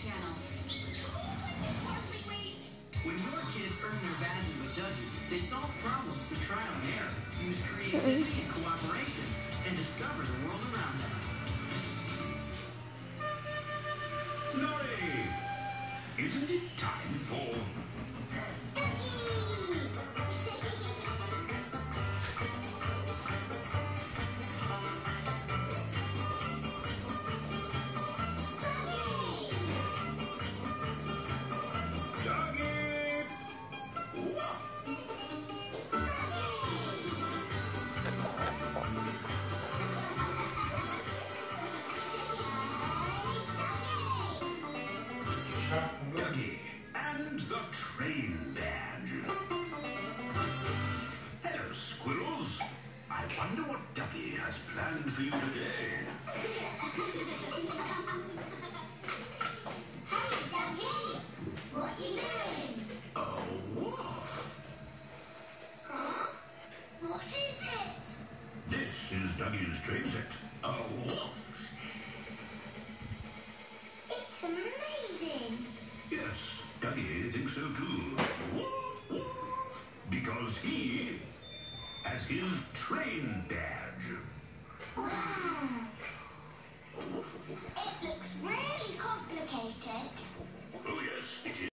Channel. When your kids earn their badges with Duggee, they solve problems through trial and error, use creativity and cooperation, and discover the world around them. Norrie! Isn't it time for Duggee and the train badge. Hello, squirrels. I wonder what Duggee has planned for you today. Hey, Duggee! What you doing? A wolf. Huh? What is it? This is Duggee's train set. A wolf. It's amazing. Duggee thinks so too. Woof, woof. Because he has his train badge.